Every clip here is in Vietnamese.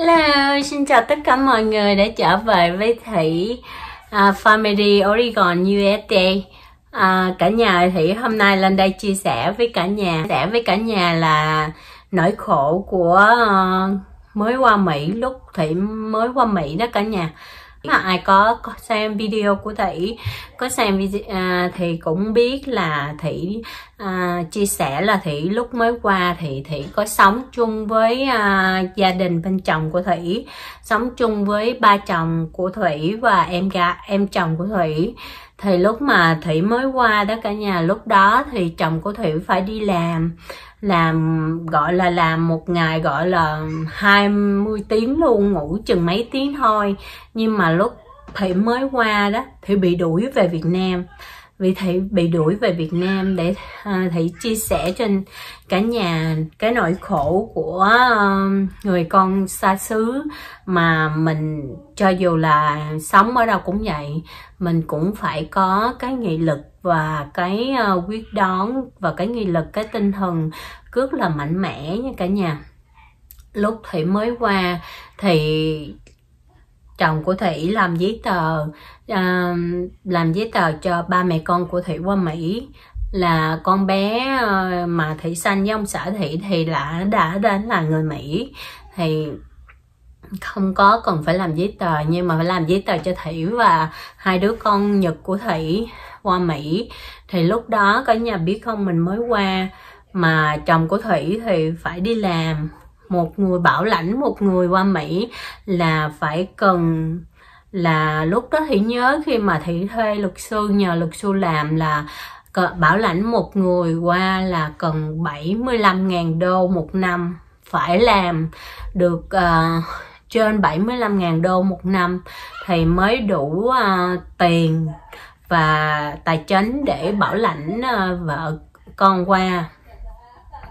Hello, xin chào tất cả mọi người đã trở về với Thủy uh, Family Oregon USA uh, à, Cả nhà Thủy hôm nay lên đây chia sẻ với cả nhà. Sẻ với cả nhà là nỗi khổ của uh, mới qua Mỹ lúc Thủy mới qua Mỹ đó cả nhà mà ai có, có xem video của Thủy có xem video à, thì cũng biết là Thủy à, chia sẻ là Thủy lúc mới qua thì Thủy có sống chung với à, gia đình bên chồng của Thủy sống chung với ba chồng của Thủy và em gái em chồng của Thủy thì lúc mà Thủy mới qua đó cả nhà, lúc đó thì chồng của Thủy phải đi làm. Làm, gọi là làm một ngày gọi là 20 tiếng luôn, ngủ chừng mấy tiếng thôi. Nhưng mà lúc thủy mới qua đó thì bị đuổi về Việt Nam vì thị bị đuổi về Việt Nam để à, uh, thị chia sẻ cho cả nhà cái nỗi khổ của uh, người con xa xứ mà mình cho dù là sống ở đâu cũng vậy mình cũng phải có cái nghị lực và cái uh, quyết đoán và cái nghị lực cái tinh thần rất là mạnh mẽ nha cả nhà. Lúc thị mới qua thì chồng của thủy làm giấy tờ uh, làm giấy tờ cho ba mẹ con của thủy qua mỹ. Là con bé uh, mà thủy sanh với ông xã thị thì đã đã đến là người mỹ. Thì không có cần phải làm giấy tờ nhưng mà phải làm giấy tờ cho thủy và hai đứa con nhật của thủy qua mỹ. Thì lúc đó cả nhà biết không mình mới qua. Mà chồng của thủy thì phải đi làm một người bảo lãnh một người qua mỹ là phải cần là lúc đó thì nhớ khi mà thị thuê luật sư nhờ luật sư làm là bảo lãnh một người qua là cần 75.000 đô một năm phải làm được uh, trên 75.000 đô một năm thì mới đủ uh, tiền và tài chính để bảo lãnh uh, vợ con qua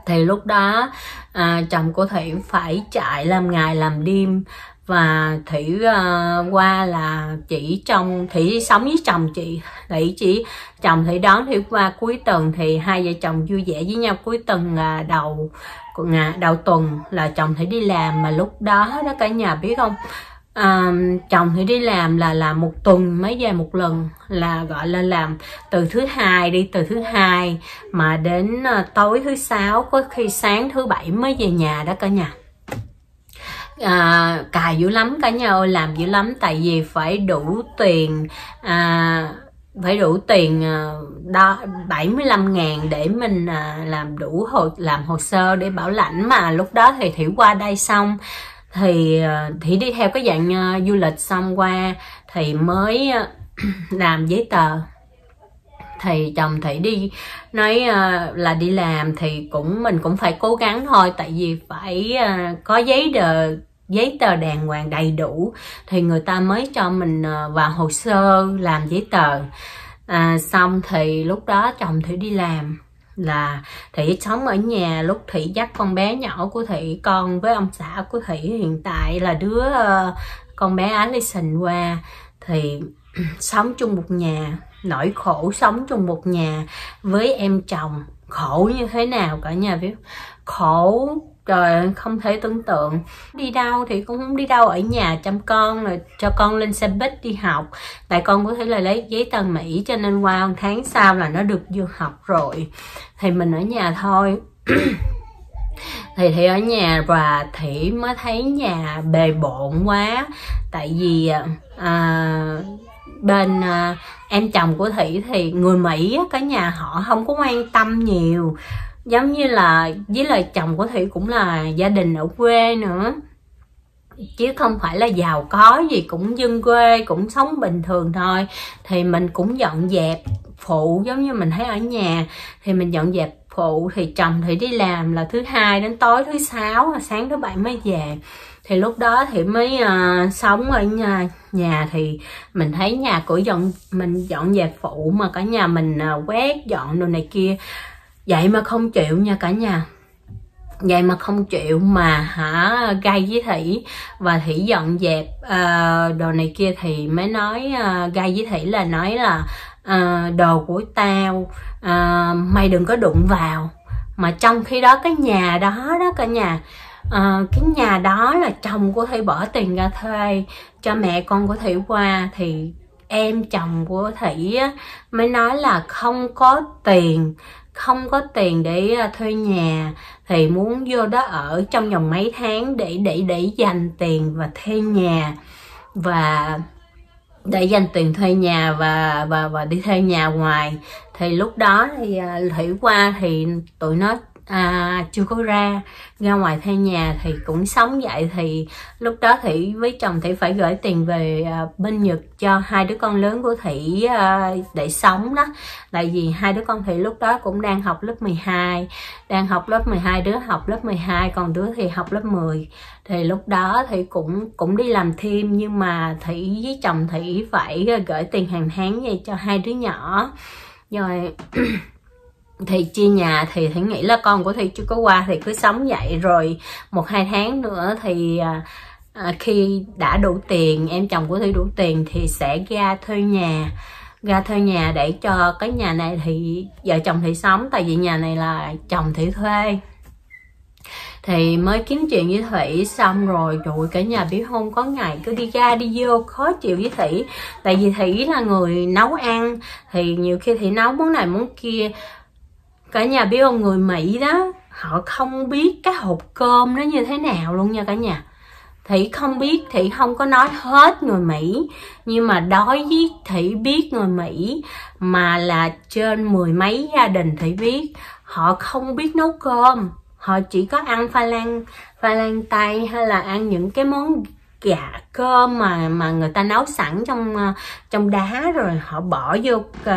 thì lúc đó à, chồng của thủy phải chạy làm ngày làm đêm. Và thủy uh, qua là chỉ trong thủy sống với chồng chị. Thủy chỉ chồng thủy đón thủy qua cuối tuần thì hai vợ chồng vui vẻ với nhau cuối tuần là đầu à, đầu tuần là chồng thủy đi làm. Mà lúc đó đó cả nhà biết không? À, chồng thì đi làm là làm một tuần mới về một lần là gọi là làm từ thứ hai đi từ thứ hai mà đến ờ, tối thứ sáu có khi sáng thứ bảy mới về nhà đó cả nhà. Ờ, à, cài dữ lắm cả nhà ơi làm dữ lắm tại vì phải đủ tiền à, phải đủ tiền à, đó 75 ngàn để mình à, làm đủ hồ làm hồ sơ để bảo lãnh mà lúc đó thì thiểu qua đây xong thì ờ, thì đi theo cái dạng uh, du lịch xong qua thì mới ờ, làm giấy tờ. Thì chồng thị đi nói uh, là đi làm thì cũng mình cũng phải cố gắng thôi tại vì phải uh, có giấy tờ giấy tờ đàng hoàng đầy đủ. Thì người ta mới cho mình uh, vào hồ sơ làm giấy tờ. À, xong thì lúc đó chồng thị đi làm là thị sống ở nhà lúc thị dắt con bé nhỏ của thị con với ông xã của thị hiện tại là đứa ờ, con bé Alison qua. Thì sống chung một nhà, nỗi khổ sống chung một nhà với em chồng. Khổ như thế nào cả nhà biết khổ trời không thể tưởng tượng. Đi đâu thì cũng không đi đâu ở nhà chăm con rồi cho con lên xe buýt đi học. Tại con có thể là lấy giấy tờ mỹ cho nên qua một tháng sau là nó được du học rồi. Thì mình ở nhà thôi. Thì thì ở nhà và thủy mới thấy nhà bề bộn quá. Tại vì à, à bên à, em chồng của thủy thì người mỹ cả nhà họ không có quan tâm nhiều giống như là với lời chồng của thủy cũng là gia đình ở quê nữa. Chứ không phải là giàu có gì cũng dân quê cũng sống bình thường thôi. Thì mình cũng dọn dẹp phụ giống như mình thấy ở nhà. Thì mình dọn dẹp phụ thì chồng thì đi làm là thứ hai đến tối thứ sáu sáng thứ bảy mới về. Thì lúc đó thì mới uh, sống ở nhà nhà thì mình thấy nhà của dọn mình dọn dẹp phụ mà cả nhà mình uh, quét dọn đồ này kia vậy mà không chịu nha cả nhà. Vậy mà không chịu mà hả gai với thủy và thủy dọn dẹp uh, đồ này kia thì mới nói uh, gai với thủy là nói là uh, đồ của tao uh, mày đừng có đụng vào. Mà trong khi đó cái nhà đó đó cả nhà à, cái nhà đó là chồng của thủy bỏ tiền ra thuê cho mẹ con của thủy qua thì em chồng của thủy á, mới nói là không có tiền không có tiền để à, thuê nhà thì muốn vô đó ở trong vòng mấy tháng để để để dành tiền và thuê nhà và để dành tiền thuê nhà và và và đi thuê nhà ngoài. Thì lúc đó thì à, thủy qua thì tụi nó à, chưa có ra. Ra ngoài thuê nhà thì cũng sống vậy. Thì lúc đó thị với chồng thị phải gửi tiền về à, bên nhật cho hai đứa con lớn của thị à, để sống đó. Tại vì hai đứa con thị lúc đó cũng đang học lớp 12 đang học lớp 12 đứa học lớp 12 còn đứa thì học lớp 10 thì lúc đó thì cũng cũng đi làm thêm nhưng mà thị với chồng thị phải gửi tiền hàng tháng về cho hai đứa nhỏ. Rồi thì chia nhà thì thủy nghĩ là con của thủy chưa có qua thì cứ sống vậy rồi một hai tháng nữa thì à, à, khi đã đủ tiền em chồng của thủy đủ tiền thì sẽ ra thuê nhà ra thuê nhà để cho cái nhà này thì vợ chồng thì sống tại vì nhà này là chồng thì thuê. Thì mới kiếm chuyện với thủy xong rồi rồi cả nhà biết hôn có ngày cứ đi ra đi vô khó chịu với thủy. Tại vì thủy là người nấu ăn thì nhiều khi thủy nấu món này món kia cả nhà biết không người mỹ đó họ không biết cái hộp cơm nó như thế nào luôn nha cả nhà. Thị không biết thị không có nói hết người mỹ nhưng mà đối với thị biết người mỹ mà là trên mười mấy gia đình thị biết họ không biết nấu cơm. Họ chỉ có ăn pha lan pha lan tây hay là ăn những cái món gà cơm mà mà người ta nấu sẵn trong ờ, trong đá rồi họ bỏ vô uh,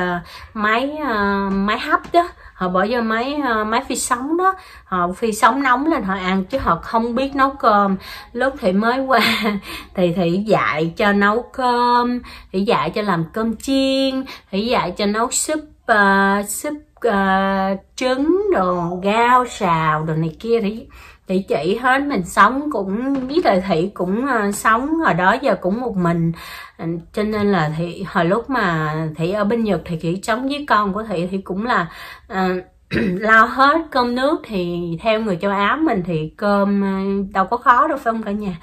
máy uh, máy hấp đó. Ờ, họ bỏ vô máy ờ, máy phi sóng đó họ phi sóng nóng lên họ ăn chứ họ không biết nấu cơm. Lúc thì mới qua thì thị dạy cho nấu cơm thị dạy cho làm cơm chiên thị dạy cho nấu súp uh, súp uh, trứng đồ gao xào đồ này kia thì thì chị hết mình sống cũng biết là thị cũng ờ, sống hồi đó giờ cũng một mình. Ừ, cho nên là thị hồi lúc mà thị ở bên nhật thì chị sống với con của thị thì cũng là ờ, uh, lao hết cơm nước thì theo người châu Á mình thì cơm ờ, đâu có khó đâu phải không cả nhà?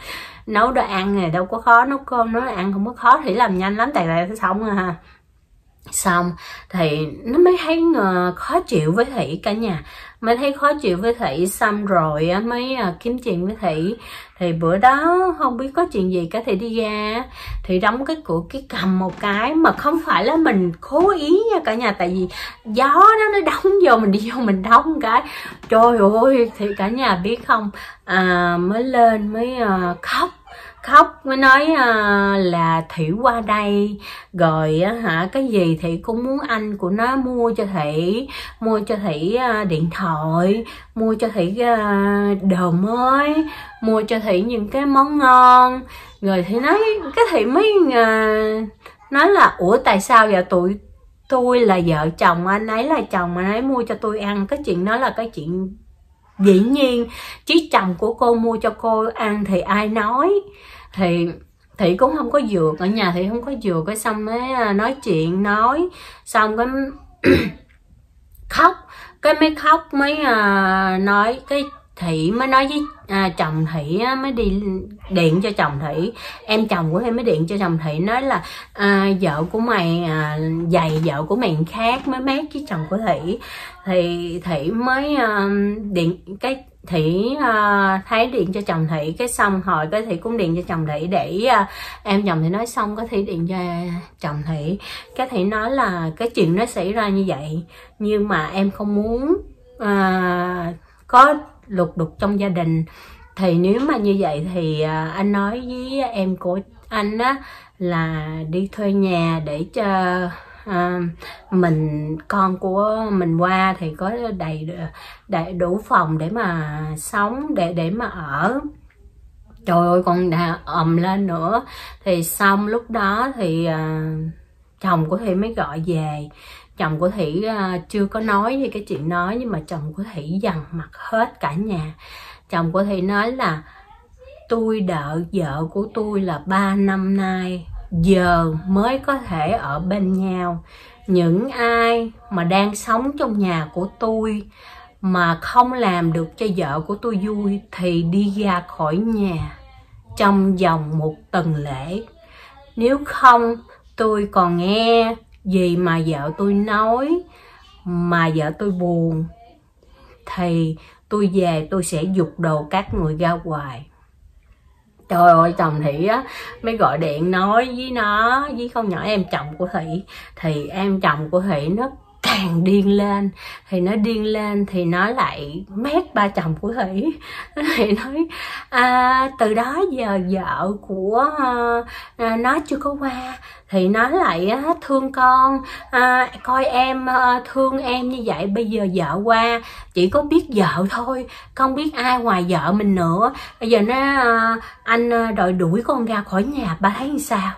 Nấu đồ ăn này đâu có khó nấu cơm nấu ăn không có khó thì làm nhanh lắm tại là xong rồi ha xong thì nó mới thấy ờ, khó chịu với thị cả nhà. Mới thấy khó chịu với thị xong rồi mới ờ, kiếm chuyện với thị thì bữa đó không biết có chuyện gì cả thì đi ra thì đóng cái cửa cái cầm một cái mà không phải là mình cố ý nha cả nhà tại vì gió đó nó đóng vô mình đi vô mình đóng cái. Trời ơi thì cả nhà biết không? À, mới lên mới ờ, khóc khóc mới nói uh, là thủy qua đây. Rồi uh, hả cái gì thì cũng muốn anh của nó mua cho thủy mua cho thủy uh, điện thoại mua cho thủy uh, đồ mới mua cho thủy những cái món ngon. Rồi thì nói cái thị mới uh, nói là ủa tại sao giờ tụi tôi là vợ chồng anh ấy là chồng anh ấy mua cho tôi ăn? Cái chuyện đó là cái chuyện dĩ nhiên chiếc chồng của cô mua cho cô ăn thì ai nói? Thì thị cũng không có dược ở nhà thì không có dược cái xong mới à, nói chuyện nói. Xong cái khóc cái mới khóc mới uh, nói cái thị mới nói với à, chồng thị mới đi điện cho chồng thị em chồng của em mới điện cho chồng thị nói là à, vợ của mày à, giày vợ của mày khác mới mát với chồng của thị thì thị mới à, điện cái thị uh, à, thấy điện cho chồng thị cái xong hồi cái thị cũng điện cho chồng thị để uh, em chồng thì nói xong cái thị điện cho chồng thị cái thị nói là cái chuyện nó xảy ra như vậy nhưng mà em không muốn uh, có lục đục trong gia đình. Thì nếu mà như vậy thì à, anh nói với em của anh á là đi thuê nhà để cho à, mình con của mình qua thì có đầy đầy đủ phòng để mà sống để để mà ở. Trời ơi còn đã ầm lên nữa. Thì xong lúc đó thì à, chồng của thì mới gọi về chồng của thị à, chưa có nói như cái chuyện nói, nhưng mà chồng của thị dằn mặt hết cả nhà. Chồng của thị nói là, tôi đợi vợ của tôi là 3 năm nay, giờ mới có thể ở bên nhau. Những ai mà đang sống trong nhà của tôi mà không làm được cho vợ của tôi vui thì đi ra khỏi nhà trong vòng một tuần lễ. Nếu không, tôi còn nghe gì mà vợ tôi nói, mà vợ tôi buồn, thì tôi về tôi sẽ dục đồ các người ra ngoài. Trời ơi chồng thị á, mới gọi điện nói với nó, với con nhỏ em chồng của thị. Thì em chồng của thị nó càng điên lên. Thì nó điên lên thì nó lại mét ba chồng của thủy. Thì nói à, từ đó giờ vợ của à, nó chưa có qua. Thì nó lại á, thương con. À, coi em à, thương em như vậy bây giờ vợ qua chỉ có biết vợ thôi không biết ai ngoài vợ mình nữa. Bây giờ nó à, anh à, đòi đuổi con ra khỏi nhà ba thấy sao?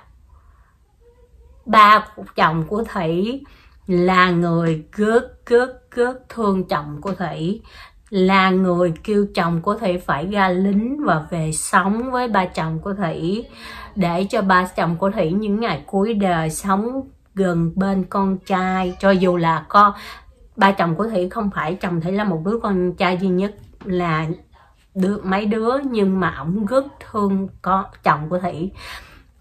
Ba chồng của thủy là người rất rất rất thương chồng của Thủy. Là người kêu chồng của Thủy phải ra lính và về sống với ba chồng của Thủy. Để cho ba chồng của Thủy những ngày cuối đời sống gần bên con trai. Cho dù là con, ba chồng của Thủy không phải chồng Thủy là một đứa con trai duy nhất là được mấy đứa, nhưng mà ổng rất thương con, chồng của Thủy.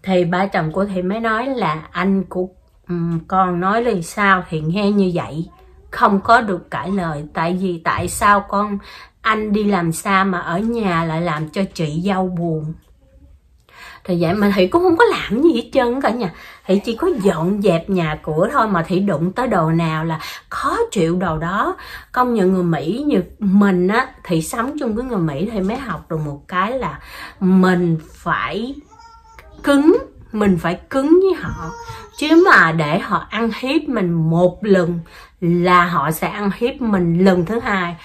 Thì ba chồng của Thủy mới nói là anh của um, con nói lời sao thì nghe như vậy? Không có được cãi lời tại vì tại sao con anh đi làm xa mà ở nhà lại làm cho chị dâu buồn? Thì vậy mà thị cũng không có làm gì hết trơn cả nhà thị chỉ có dọn dẹp nhà cửa thôi mà thị đụng tới đồ nào là khó chịu đồ đó. Công nhận người mỹ như mình á thì sống chung với người mỹ thì mới học được một cái là mình phải cứng mình phải cứng với họ. Chứ mà để họ ăn hiếp mình một lần là họ sẽ ăn hiếp mình lần thứ hai.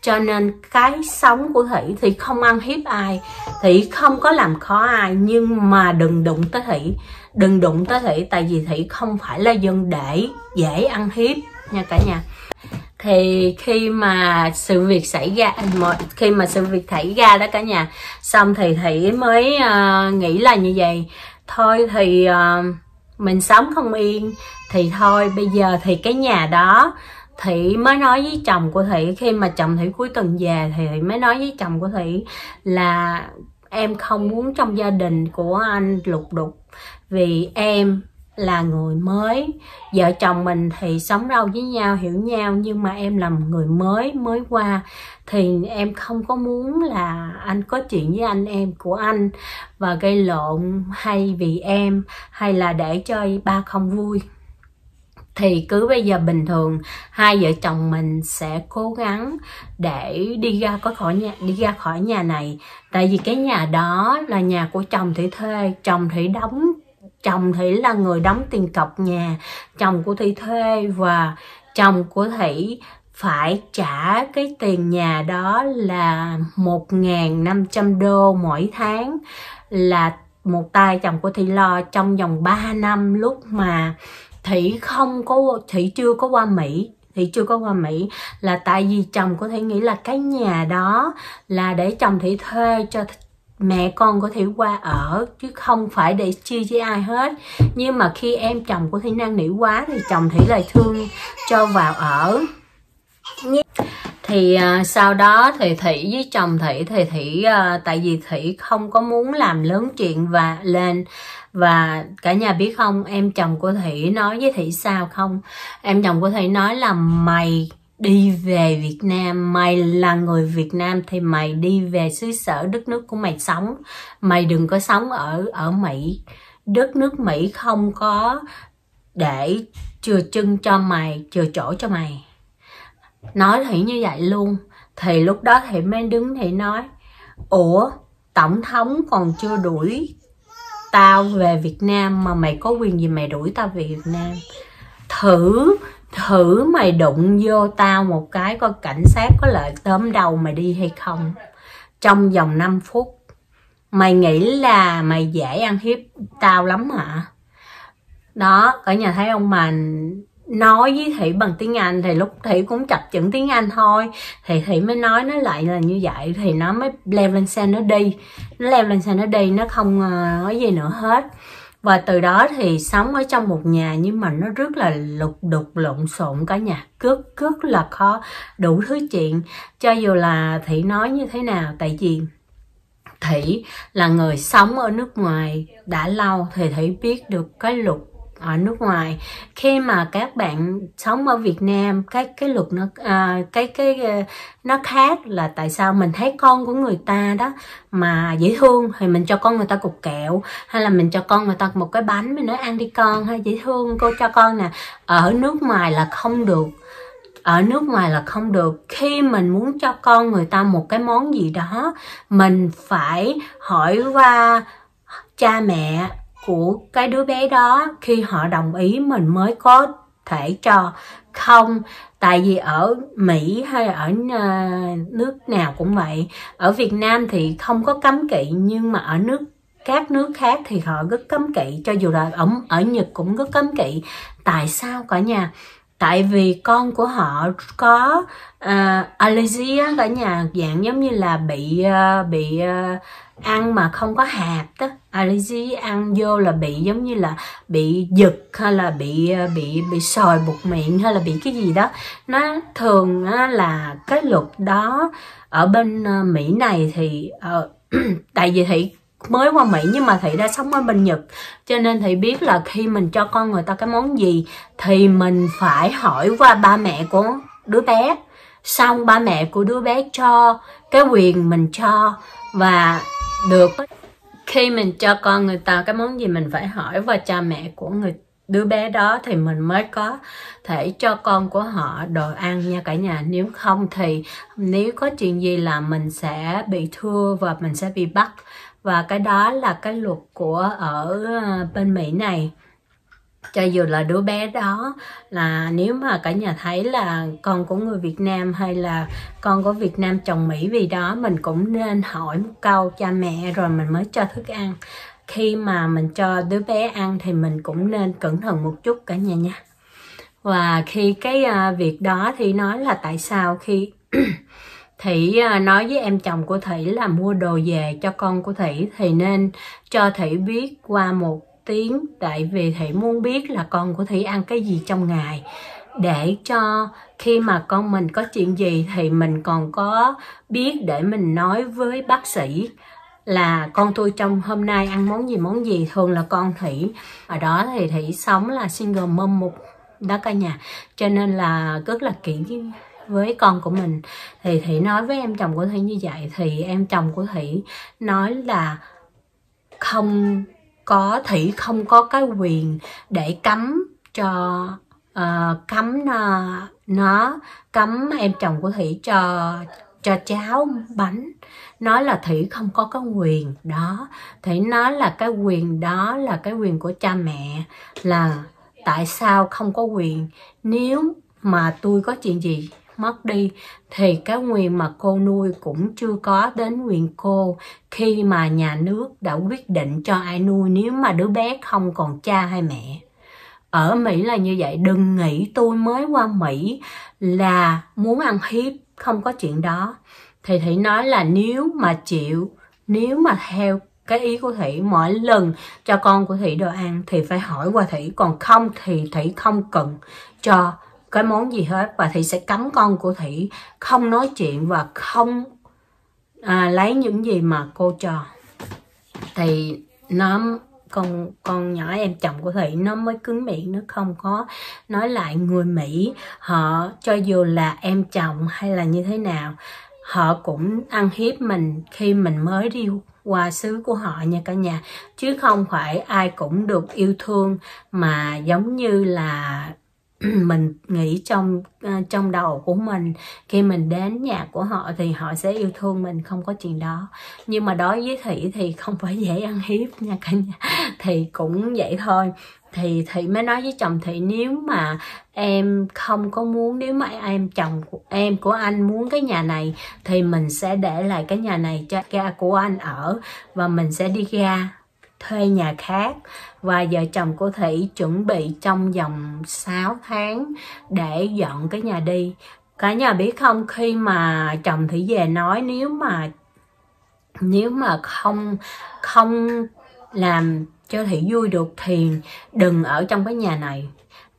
Cho nên cái sống của thị thì không ăn hiếp ai. Thị không có làm khó ai nhưng mà đừng đụng tới thị đừng đụng tới thị tại vì thị không phải là dân để dễ ăn hiếp nha cả nhà. Thì khi mà sự việc xảy ra khi mà sự việc xảy ra đó cả nhà xong thì thị mới uh, nghĩ là như vậy thôi thì uh, mình sống không yên. Thì thôi bây giờ thì cái nhà đó thị mới nói với chồng của thị khi mà chồng thị cuối tuần về thì thị mới nói với chồng của thị là em không muốn trong gia đình của anh lục đục. Vì em là người mới. Vợ chồng mình thì sống lâu với nhau, hiểu nhau, nhưng mà em là một người mới mới qua. Thì em không có muốn là anh có chuyện với anh em của anh và gây lộn hay vì em, hay là để cho ba không vui. Thì cứ bây giờ bình thường, hai vợ chồng mình sẽ cố gắng để đi ra có khỏi nhà, đi ra khỏi nhà này. Tại vì cái nhà đó là nhà của chồng thủy thuê, chồng thủy đóng chồng thủy là người đóng tiền cọc nhà, chồng của thủy thuê và chồng của thủy phải trả cái tiền nhà đó là 1.500 đô mỗi tháng, là một tay chồng của Thị lo trong vòng 3 năm lúc mà Thị không có, Thị chưa có qua Mỹ. Thì chưa có qua Mỹ là tại vì chồng của thủy nghĩ là cái nhà đó là để chồng Thị thuê cho mẹ con có thể qua ở chứ không phải để chia với ai hết. Nhưng mà khi em chồng của thủy năng nỉ quá thì chồng thủy lại thương cho vào ở. Thì uh, sau đó thì thủy với chồng thủy thì thủy uh, tại vì thủy không có muốn làm lớn chuyện và lên và cả nhà biết không em chồng của thủy nói với thủy sao không? Em chồng của thủy nói là mày đi về Việt Nam, mày là người Việt Nam thì mày đi về xứ sở đất nước của mày sống. Mày đừng có sống ở ở Mỹ. Đất nước Mỹ không có để chừa chân cho mày, chừa chỗ cho mày. Nói thì như vậy luôn. Thì lúc đó thì mới đứng thì nói, ủa, tổng thống còn chưa đuổi tao về Việt Nam mà mày có quyền gì mày đuổi tao về Việt Nam? Thử thử mày đụng vô tao một cái coi cảnh sát có lợi tóm đầu mày đi hay không. Trong vòng 5 phút, mày nghĩ là mày dễ ăn hiếp tao lắm hả? Đó, cả nhà thấy ông mà nói với thị bằng tiếng Anh thì lúc thị cũng chập chững tiếng Anh thôi. Thì thị mới nói nó lại là như vậy. Thì nó mới leo lên xe nó đi. Nó leo lên xe nó đi, nó không ờ, nói gì nữa hết và từ đó thì sống ở trong một nhà nhưng mà nó rất là lục đục, lộn xộn cả nhà. Rất rất là khó, đủ thứ chuyện. Cho dù là thị nói như thế nào, tại vì thị là người sống ở nước ngoài đã lâu thì thị biết được cái luật ở nước ngoài. Khi mà các bạn sống ở Việt Nam cái cái luật nó à, cái cái ờ, nó khác là tại sao mình thấy con của người ta đó mà dễ thương thì mình cho con người ta cục kẹo hay là mình cho con người ta một cái bánh mình nói ăn đi con hay dễ thương cô cho con nè. Ở nước ngoài là không được. Ở nước ngoài là không được. Khi mình muốn cho con người ta một cái món gì đó mình phải hỏi qua cha mẹ của cái đứa bé đó khi họ đồng ý mình mới có thể cho. Không, tại vì ở Mỹ hay ở ờ, nước nào cũng vậy. Ở Việt Nam thì không có cấm kỵ, nhưng mà ở nước, các nước khác thì họ rất cấm kỵ. Cho dù là ở ở Nhật cũng rất cấm kỵ. Tại sao cả nhà? Tại vì con của họ có uh, allergy á cả nhà dạng giống như là bị uh, bị uh, ăn mà không có hạt đó allergy ăn vô là bị giống như là bị giật hay là bị ờ, bị bị sòi bụt miệng hay là bị cái gì đó. Nó thường là cái luật đó ở bên mỹ này thì uh, tại vì thị mới qua Mỹ nhưng mà thị đã sống ở bên Nhật. Cho nên thị biết là khi mình cho con người ta cái món gì thì mình phải hỏi qua ba mẹ của đứa bé. Xong ba mẹ của đứa bé cho cái quyền mình cho và được. Khi mình cho con người ta cái món gì mình phải hỏi và cha mẹ của người, đứa bé đó thì mình mới có thể cho con của họ đồ ăn nha cả nhà. Nếu không thì, nếu có chuyện gì là mình sẽ bị thua và mình sẽ bị bắt và cái đó là cái luật của ở ờ, bên Mỹ này. Cho dù là đứa bé đó là nếu mà cả nhà thấy là con của người Việt Nam hay là con của Việt Nam chồng Mỹ vì đó mình cũng nên hỏi một câu cha mẹ rồi mình mới cho thức ăn. Khi mà mình cho đứa bé ăn thì mình cũng nên cẩn thận một chút cả nhà nha. Và khi cái uh, việc đó thì nói là tại sao khi thủy à, nói với em chồng của thủy là mua đồ về cho con của thủy. Thì nên cho thủy biết qua một tiếng, tại vì thủy muốn biết là con của thủy ăn cái gì trong ngày. Để cho khi mà con mình có chuyện gì, thì mình còn có biết để mình nói với bác sĩ là con tôi trong hôm nay ăn món gì món gì? Thường là con Thủy. Ở đó thì Thủy sống là single mom một, đó cả nhà. Cho nên là rất là kỹ với con của mình. Thì thị nói với em chồng của thị như vậy thì em chồng của thị nói là không có thị không có cái quyền để cấm cho uh, cấm nó, nó cấm em chồng của thị cho cho cháu bánh. Nói là thủy không có cái quyền đó. Thủy nói là cái quyền đó là cái quyền của cha mẹ là tại sao không có quyền? Nếu mà tôi có chuyện gì mất đi, thì cái quyền mà cô nuôi cũng chưa có đến quyền cô. Khi mà nhà nước đã quyết định cho ai nuôi nếu mà đứa bé không còn cha hay mẹ. Ở Mỹ là như vậy, đừng nghĩ tôi mới qua Mỹ là muốn ăn hiếp, không có chuyện đó. Thì thị nói là nếu mà chịu, nếu mà theo cái ý của thị mỗi lần cho con của thị đồ ăn thì phải hỏi qua thị còn không thì thị không cần cho cái món gì hết và thị sẽ cấm con của thị không nói chuyện và không à, lấy những gì mà cô cho. Thì nó con con nhỏ em chồng của thị nó mới cứng miệng nó không có nói lại người mỹ. Họ cho dù là em chồng hay là như thế nào họ cũng ăn hiếp mình khi mình mới đi qua xứ của họ nha cả nhà. Chứ không phải ai cũng được yêu thương mà giống như là mình nghĩ trong ờ, trong đầu của mình, khi mình đến nhà của họ thì họ sẽ yêu thương mình, không có chuyện đó. Nhưng mà đối với thị thì không phải dễ ăn hiếp nha cả nhà. Thì cũng vậy thôi. Thì thị mới nói với chồng thị nếu mà em không có muốn, nếu mà em chồng của, em của anh muốn cái nhà này, thì mình sẽ để lại cái nhà này cho cha của anh ở và mình sẽ đi ra thuê nhà khác và vợ chồng của Thị chuẩn bị trong vòng 6 tháng để dọn cái nhà đi. Cả nhà biết không, khi mà chồng Thị về nói nếu mà nếu mà không không làm cho thị vui được thì đừng ở trong cái nhà này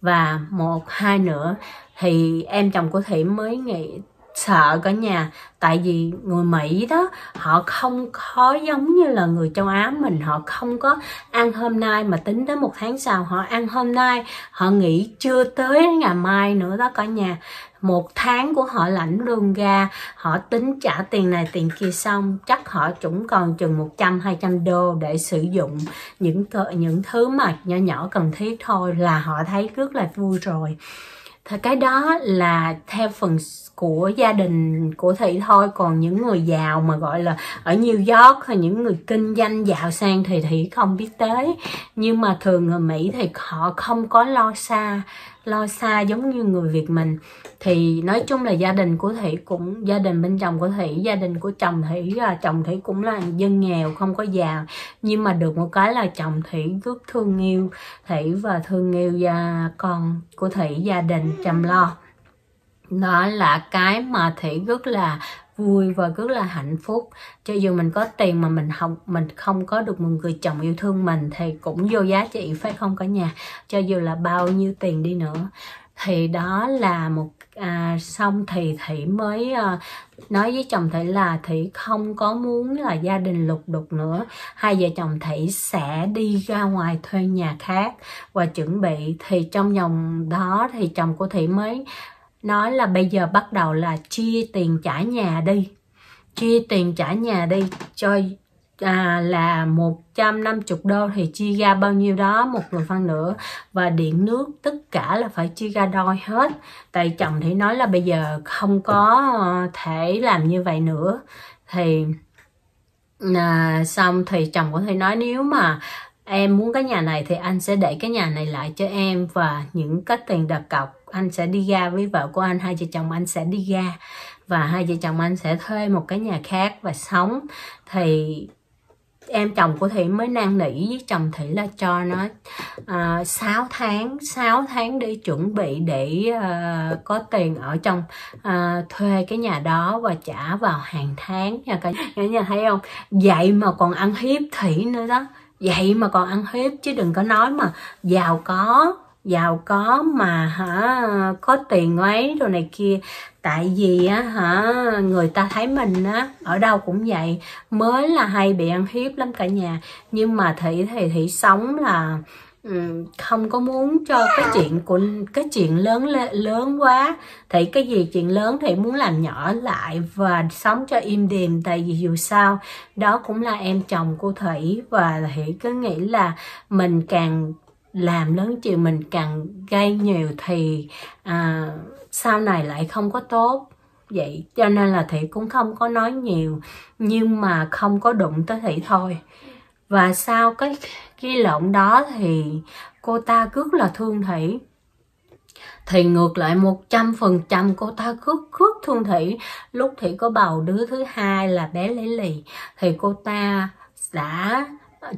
và một, hai nữa, thì em chồng của thị mới nghĩ sợ cả nhà. Tại vì người mỹ đó, họ không có giống như là người châu á mình. Họ không có ăn hôm nay mà tính đến một tháng sau họ ăn hôm nay. Họ nghĩ chưa tới ngày mai nữa đó cả nhà. Một tháng của họ lãnh lương ra, họ tính trả tiền này tiền kia xong, chắc họ cũng còn chừng 100 200 đô để sử dụng những những thứ mà nhỏ nhỏ cần thiết thôi là họ thấy rất là vui rồi thì cái đó là theo phần của gia đình của thị thôi. Còn những người giàu mà gọi là ở New York hay những người kinh doanh giàu sang thì thị không biết tới. Nhưng mà thường người Mỹ thì họ không có lo xa lo xa giống như người Việt mình. Thì nói chung là gia đình của thị cũng, gia đình bên chồng của thị gia đình của chồng thị là chồng thị cũng là dân nghèo, không có giàu nhưng mà được một cái là chồng thị rất thương yêu thị và thương yêu gia con của thị gia đình chăm lo. Đó là cái mà thị rất là vui và rất là hạnh phúc. Cho dù mình có tiền mà mình không mình không có được một người chồng yêu thương mình thì cũng vô giá trị phải không cả nhà? Cho dù là bao nhiêu tiền đi nữa. Thì đó là một à, xong thì thị mới à, nói với chồng thị là thị không có muốn là gia đình lục đục nữa. Hai vợ chồng thị sẽ đi ra ngoài thuê nhà khác và chuẩn bị. Thì trong vòng đó thì chồng của thị mới nói là bây giờ bắt đầu là chia tiền trả nhà đi. Chia tiền trả nhà đi cho à, là 150 đô thì chia ra bao nhiêu đó một người phân nữa và điện nước tất cả là phải chia ra đôi hết. Tại chồng thì nói là bây giờ không có thể làm như vậy nữa. Thì à, xong thì chồng có thể nói nếu mà em muốn cái nhà này thì anh sẽ để cái nhà này lại cho em và những cái tiền đặt cọc anh sẽ đi ra với vợ của anh hai vợ chồng anh sẽ đi ra và hai vợ chồng anh sẽ thuê một cái nhà khác và sống. Thì em chồng của thị mới năn nỉ với chồng thị là cho nó à, uh, 6 tháng 6 tháng để chuẩn bị để uh, có tiền ở trong uh, thuê cái nhà đó và trả vào hàng tháng nha cả nhà. Thấy không? Vậy mà còn ăn hiếp thị nữa đó. Vậy mà còn ăn hiếp chứ đừng có nói mà giàu có giàu có mà, hả, có tiền ấy rồi này kia. Tại vì á, hả, người ta thấy mình á, ở đâu cũng vậy. Mới là hay bị ăn hiếp lắm cả nhà. Nhưng mà thị thì thị sống là không có muốn cho cái chuyện của, cái chuyện lớn lớn quá. Thì cái gì chuyện lớn thì muốn làm nhỏ lại và sống cho im điềm tại vì dù sao, đó cũng là em chồng của thủy. Và thủy cứ nghĩ là mình càng làm lớn chuyện mình càng gây nhiều thì à, sau này lại không có tốt. Vậy cho nên là thị cũng không có nói nhiều nhưng mà không có đụng tới thị thôi. Và sau cái cái lộn đó thì cô ta rất là thương thị thì ngược lại một trăm phần trăm cô ta cướp cướp thương thị lúc thị có bầu đứa thứ hai là bé lấy lì thì cô ta đã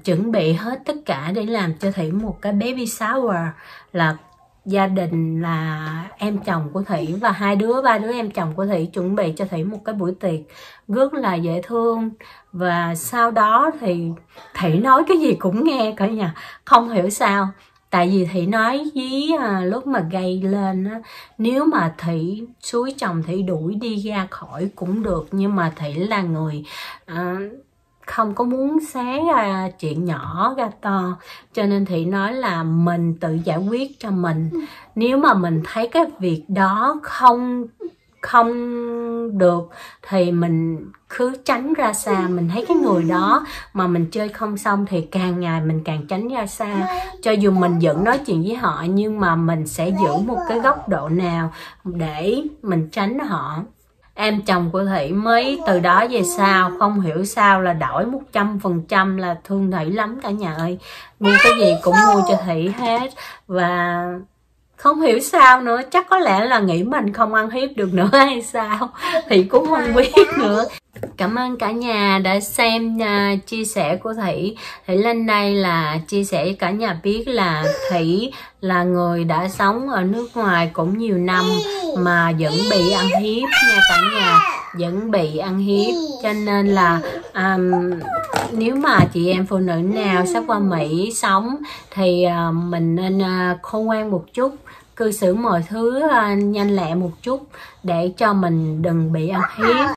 chuẩn bị hết tất cả để làm cho thủy một cái baby shower là gia đình là em chồng của thủy và hai đứa ba đứa em chồng của thủy chuẩn bị cho thủy một cái buổi tiệc rất là dễ thương. Và sau đó thì thủy nói cái gì cũng nghe cả nhà không hiểu sao. Tại vì thủy nói với à, lúc mà gây lên á nếu mà thủy suối chồng thủy đuổi đi ra khỏi cũng được nhưng mà thủy là người à, không có muốn xé ra chuyện nhỏ ra to. Cho nên thị nói là mình tự giải quyết cho mình. Nếu mà mình thấy cái việc đó không không được thì mình cứ tránh ra xa. Mình thấy cái người đó mà mình chơi không xong thì càng ngày mình càng tránh ra xa. Cho dù mình vẫn nói chuyện với họ nhưng mà mình sẽ giữ một cái góc độ nào để mình tránh họ em chồng của thủy mới từ đó về sau, không hiểu sao là đổi một trăm phần trăm là thương thủy lắm cả nhà ơi. Mua cái gì cũng mua cho thủy hết. Và không hiểu sao nữa chắc có lẽ là nghĩ mình không ăn hiếp được nữa hay sao? Thì cũng không biết nữa. Cảm ơn cả nhà đã xem uh, chia sẻ của thủy. Thủy lên đây là chia sẻ với cả nhà biết là thủy là người đã sống ở nước ngoài cũng nhiều năm mà vẫn bị ăn hiếp nha cả nhà. Vẫn bị ăn hiếp cho nên là um, nếu mà chị em phụ nữ nào sắp qua Mỹ sống thì uh, mình nên uh, khôn ngoan một chút cư xử mọi thứ à, nhanh lẹ một chút để cho mình đừng bị ăn hiếp.